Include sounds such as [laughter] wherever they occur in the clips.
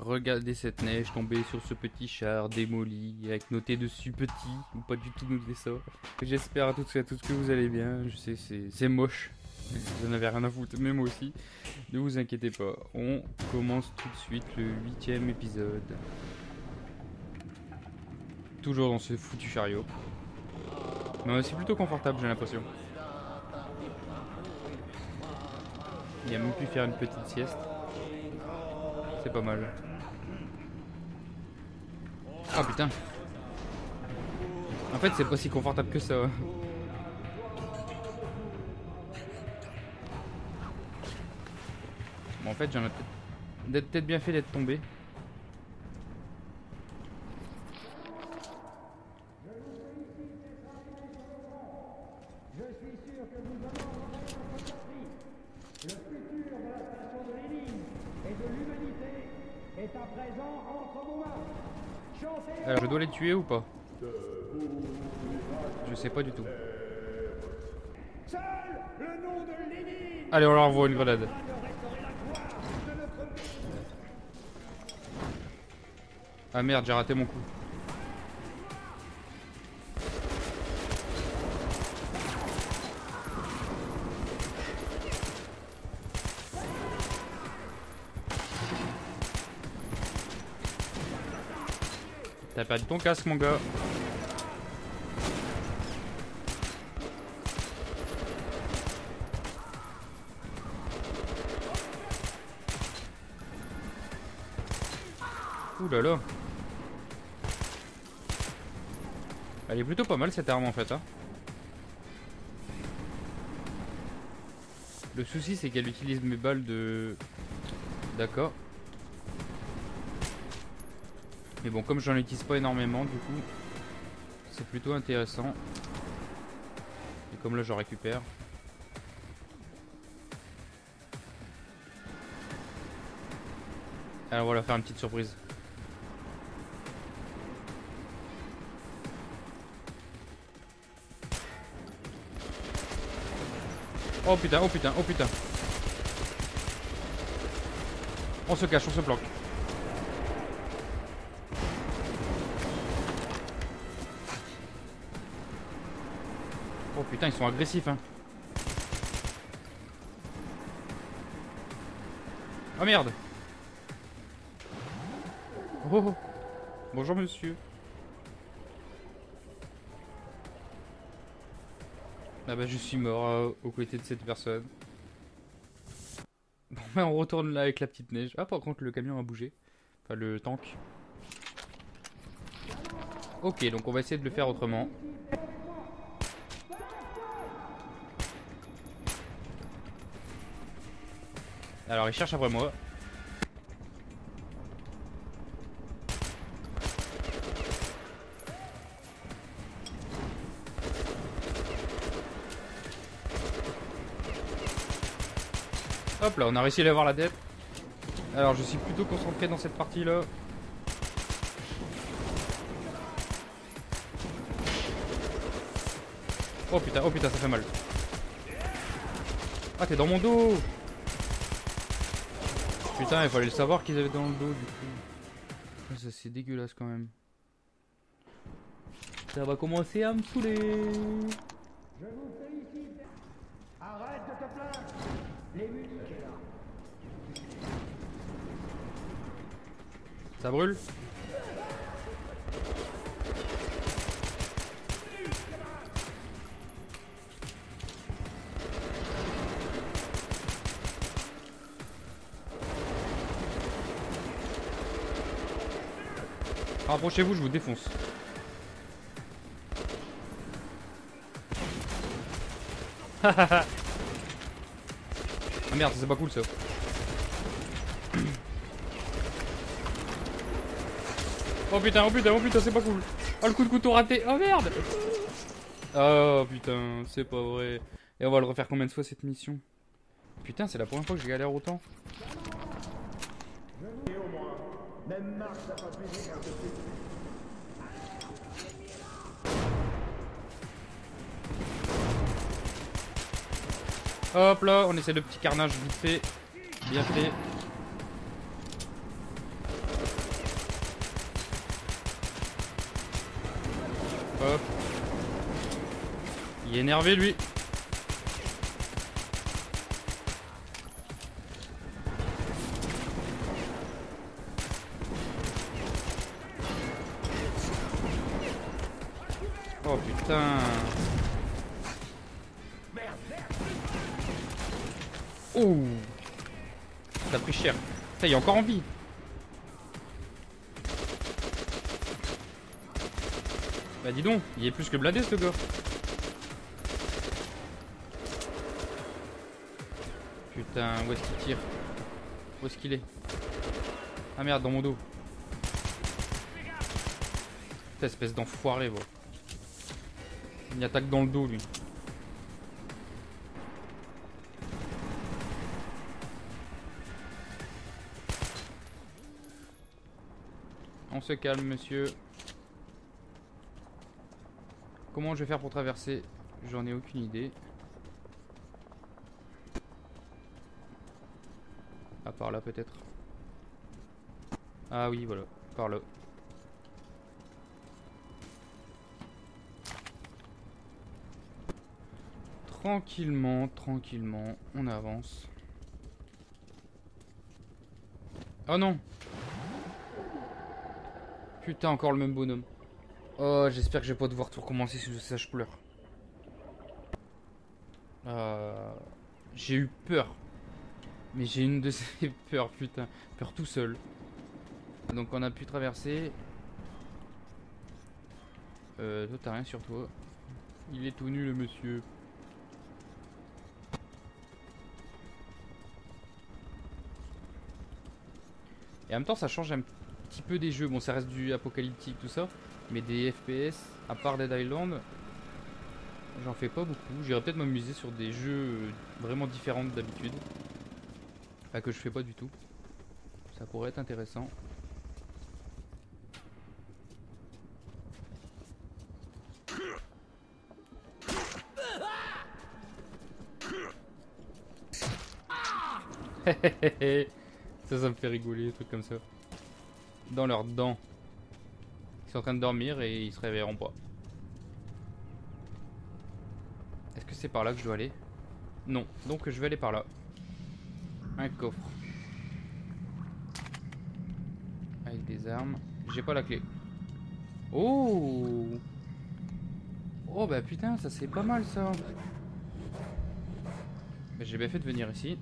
Regardez cette neige tomber sur ce petit char démoli avec noté dessus petit ou pas du tout noté ça. J'espère à toutes et à tous que vous allez bien. Je sais, c'est- moche. Vous en avez rien à foutre, mais moi aussi. Ne vous inquiétez pas. On commence tout de suite le huitième épisode. Toujours dans ce foutu chariot. Mais c'est plutôt confortable, j'ai l'impression. Il a même pu faire une petite sieste. C'est pas mal. Ah putain. En fait, c'est pas si confortable que ça. Bon, en fait, j'en ai peut-être peut-être bien fait d'être tombé. Je suis sûr que vous avez entendu votre surpris. Le futur de la station de Lénine et de l'humanité est à présent entre vos mains. Chantez Alors, je dois les tuer ou pas Je sais pas du tout. Allez, on leur envoie une grenade. Ah merde, j'ai raté mon coup. T'as perdu ton casque, mon gars. Ouh là là. Elle est plutôt pas mal cette arme en fait. Hein. Le souci c'est qu'elle utilise mes balles de... D'accord. Mais bon comme j'en utilise pas énormément du coup c'est plutôt intéressant. Et comme là j'en récupère. Alors voilà faire une petite surprise. Oh putain, oh putain, oh putain. On se cache, on se planque. Putain, ils sont agressifs hein. Oh merde. Oh, oh. Bonjour monsieur. Ah bah je suis mort euh, aux côtés de cette personne. Bon bah on retourne là avec la petite neige. Ah par contre le camion a bougé. Enfin le tank. Ok donc on va essayer de le faire autrement. Alors il cherche après moi. Hop là, on a réussi à l'avoir la tête. Alors je suis plutôt concentré dans cette partie là. Oh putain, oh putain, ça fait mal. Ah, t'es dans mon dos Putain, il fallait le savoir qu'ils avaient dans le dos du coup. Ah, ça c'est dégueulasse quand même. Ça va commencer à me saouler. Je vous félicite. Arrête de te plaindre. Les musiques est là. Ça brûle? Rapprochez-vous, je vous défonce. [laughs] ah merde, c'est pas cool ça. Oh putain, oh putain, oh putain, c'est pas cool. Oh le coup de couteau raté. Oh merde. Oh putain, c'est pas vrai. Et on va le refaire combien de fois cette mission? Putain, c'est la première fois que je galère autant. Hop là, on essaie de petit carnage vite fait. Bien fait. Hop. Il est énervé lui. Il est encore en vie. Bah dis donc, il est plus que blindé ce gars. Putain, où est-ce qu'il tire? Où est-ce qu'il est? Ah merde, dans mon dos. Putain, espèce d'enfoiré, va. Il attaque dans le dos, lui. Se calme, monsieur. Comment je vais faire pour traverser? J'en ai aucune idée. À part là peut-être. Ah oui voilà, par là. Tranquillement, tranquillement, on avance. Oh non Putain, encore le même bonhomme. Oh, j'espère que je vais pas devoir tout recommencer si ça je pleure. Euh, j'ai eu peur. Mais j'ai une de ces [laughs] peurs, putain. Peur tout seul. Donc on a pu traverser. Euh, toi t'as rien sur toi. Il est tout nu le monsieur. Et en même temps ça change un petit peu des jeux. Bon ça reste du apocalyptique tout ça. Mais des FPS, à part Dead Island, j'en fais pas beaucoup. J'irais peut-être m'amuser sur des jeux vraiment différents d'habitude. Enfin, que je fais pas du tout. Ça pourrait être intéressant. [laughs] ça, ça me fait rigoler, des trucs comme ça. Dans leurs dents. Ils sont en train de dormir et ils se réveilleront pas. Est-ce que c'est par là que je dois aller? Non, donc je vais aller par là. Un coffre. Avec des armes. J'ai pas la clé. Oh Oh bah putain, ça c'est pas mal ça. Bah, J'ai bien fait de venir ici.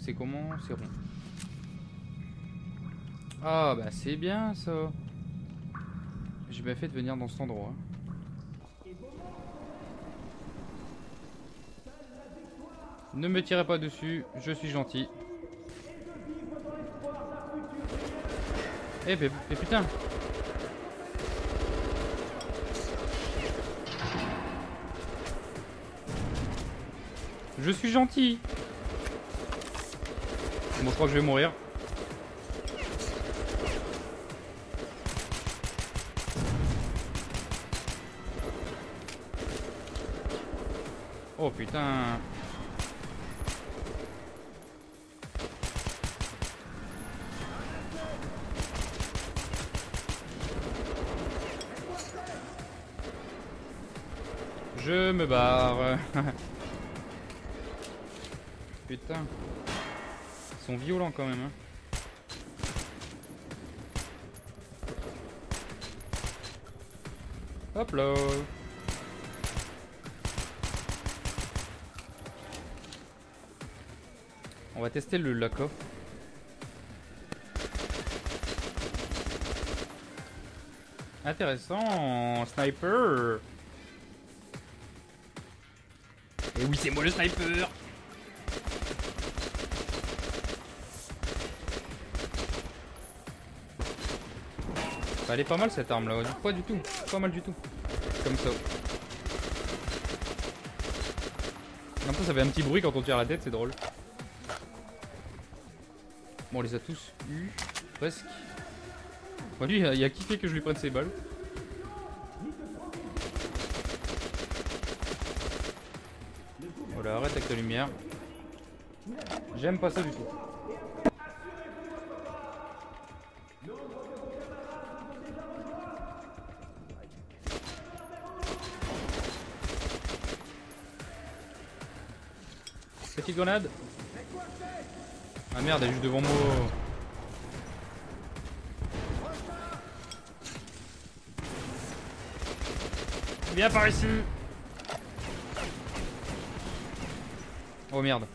C'est comment? C'est rond. Ah bah c'est bien ça. J'ai bien fait de venir dans cet endroit. Ne me tirez pas dessus, je suis gentil. Eh mais, putain Je suis gentil Bon je crois que je vais mourir. Oh putain. Je me barre. [laughs] Putain. Ils sont violents quand même hein. Hop là On va tester le lock-off. Intéressant, sniper. Et oui, c'est moi le sniper. Elle est pas mal cette arme là, pas du tout, pas mal du tout. Comme ça. En plus ça fait un petit bruit quand on tire la tête, c'est drôle. Bon, on les a tous eus, presque. Bon, lui, il a, il a kiffé que je lui prenne ses balles. Oh voilà, arrête avec ta lumière. J'aime pas ça du tout. Petite grenade ah merde, elle est juste devant moi. Viens par ici. Oh merde.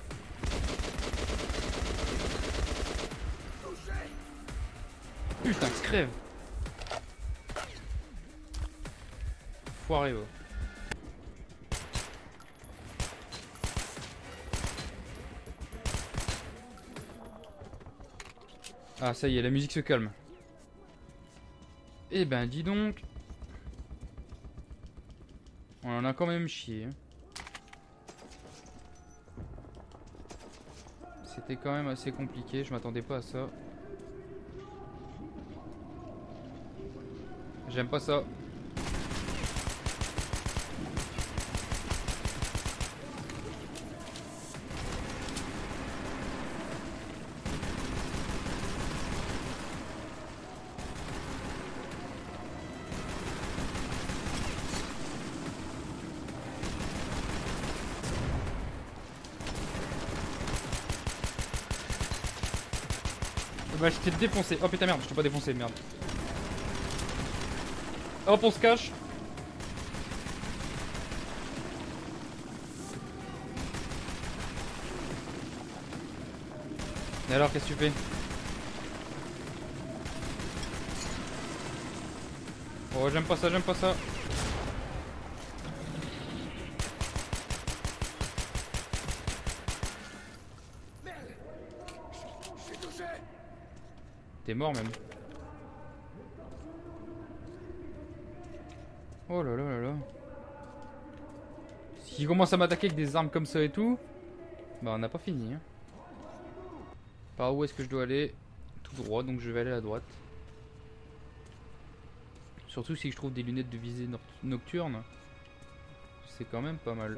Putain, crève. Foiré, va. Ah, ça y est, la musique se calme. Eh ben, dis donc. On en a quand même chié. C'était quand même assez compliqué, je m'attendais pas à ça. J'aime pas ça. Bah je t'ai défoncé. Oh putain merde, je t'ai pas défoncé, merde. Hop, on se cache. Et alors, qu'est-ce que tu fais? Oh, j'aime pas ça, j'aime pas ça. Mort même. Oh là là là là. S'il commence à m'attaquer avec des armes comme ça et tout, bah on n'a pas fini. hein. Par où est-ce que je dois aller? Tout droit, donc je vais aller à droite. Surtout si je trouve des lunettes de visée nocturne. C'est quand même pas mal.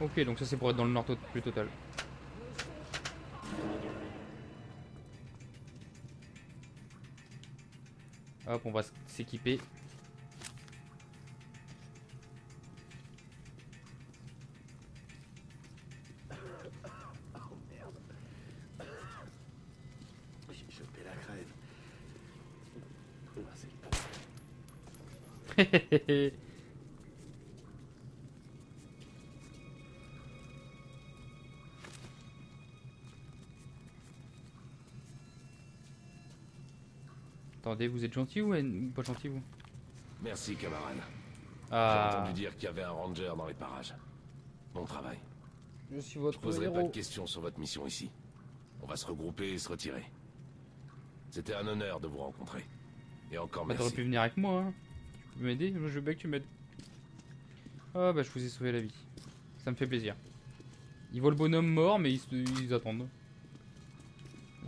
Ok, donc ça c'est pour être dans le nord plus total. Hop, on va s'équiper. J'ai chopé la crève. Attendez, vous êtes gentil ou pas gentil vous? Merci, camarade. J'ai Ah, entendu dire qu'il y avait un ranger dans les parages. Bon travail. je suis Je votre poserai pas héros. de questions sur votre mission ici. On va se regrouper et se retirer. C'était un honneur de vous rencontrer. Et encore Bah, t'aurais merci. pu venir avec moi. Hein. Tu peux m'aider Moi, Je veux bien que tu m'aides. Ah bah je vous ai sauvé la vie. Ça me fait plaisir. Ils voient le bonhomme mort mais ils, se- ils attendent.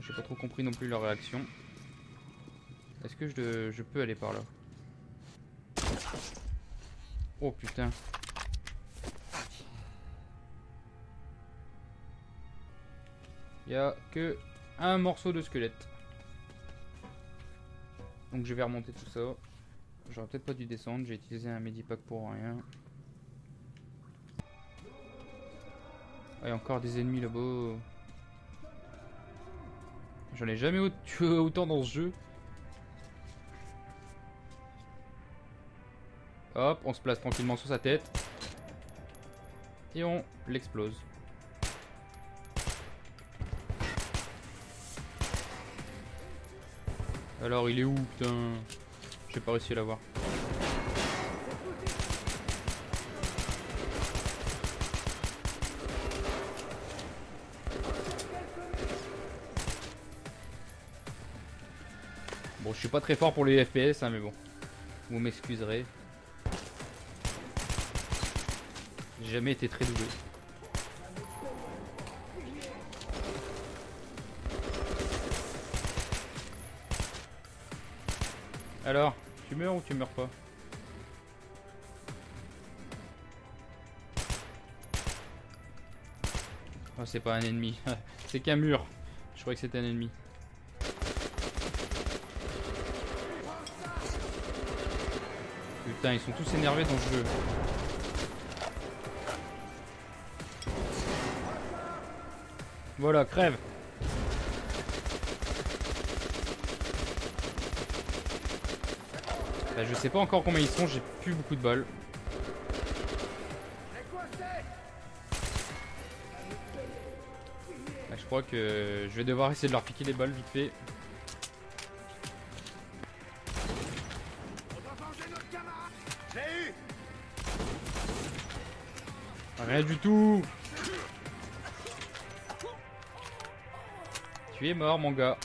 J'ai pas trop compris non plus leur réaction. Est-ce que je, peux aller par là Oh putain. Il a que un morceau de squelette. Donc je vais remonter tout ça. J'aurais peut-être pas dû descendre, j'ai utilisé un medipack pour rien. Ah, Il y a encore des ennemis là-bas. J'en ai jamais [laughs] autant dans ce jeu. Hop, on se place tranquillement sur sa tête. Et on l'explose. Alors il est où putain? J'ai pas réussi à l'avoir. Bon je suis pas très fort pour les FPS hein, mais bon. Vous m'excuserez. J'ai jamais été très doué. Alors, tu meurs ou tu meurs pas? Oh, c'est pas un ennemi. [laughs] c'est qu'un mur. Je croyais que c'était un ennemi. Putain, ils sont tous énervés dans ce jeu. Voilà, crève. Bah, je sais pas encore combien ils sont, j'ai plus beaucoup de balles. Bah, je crois que je vais devoir essayer de leur piquer des balles vite fait. Rien du tout Tu mort mon gars.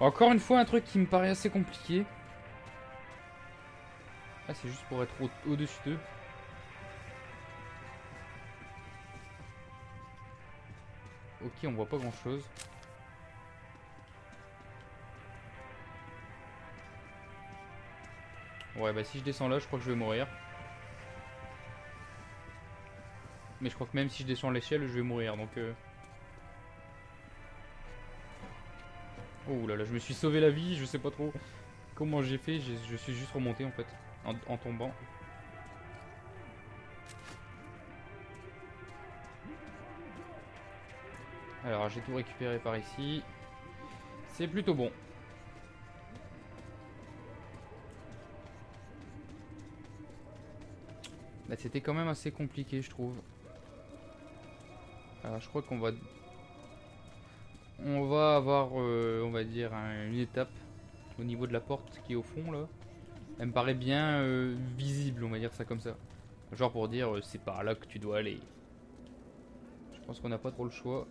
Encore une fois un truc qui me paraît assez compliqué. Ah c'est juste pour être au- au-dessus d'eux. Ok on voit pas grand chose. Ouais bah si je descends là je crois que je vais mourir. Mais je crois que même si je descends l'échelle, je vais mourir, donc... Euh... Oh là là, je me suis sauvé la vie, je sais pas trop comment j'ai fait, je suis juste remonté en fait, en, en tombant. Alors j'ai tout récupéré par ici. C'est plutôt bon. Bah, C'était quand même assez compliqué je trouve. Alors je crois qu'on va on va avoir euh, on va dire un- une étape au niveau de la porte qui est au fond là. Elle me paraît bien euh, visible, on va dire ça comme ça. Genre pour dire euh, c'est par là que tu dois aller. Je pense qu'on n'a pas trop le choix.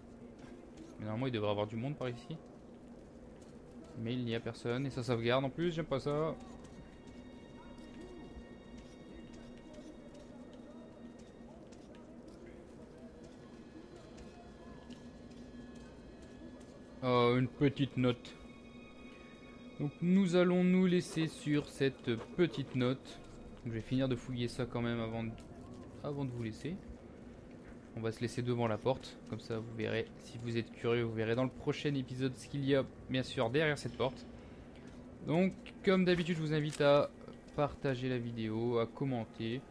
Mais normalement il devrait y avoir du monde par ici. Mais il n'y a personne et ça sauvegarde en plus, j'aime pas ça. Oh, une petite note. Donc nous allons nous laisser sur cette petite note. Je vais finir de fouiller ça quand même avant de, vous laisser. On va se laisser devant la porte, comme ça vous verrez, si vous êtes curieux, vous verrez dans le prochain épisode ce qu'il y a bien sûr derrière cette porte. Donc comme d'habitude je vous invite à partager la vidéo, à commenter,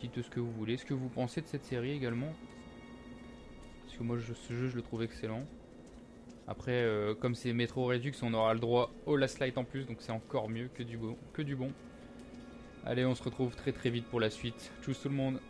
dites ce que vous voulez, ce que vous pensez de cette série également. Parce que moi ce jeu je le trouve excellent. Après, euh, comme c'est Metro Redux, on aura le droit au Last Light en plus, donc c'est encore mieux que du bon. Que du bon. Allez, on se retrouve très très vite pour la suite. Tchuss tout le monde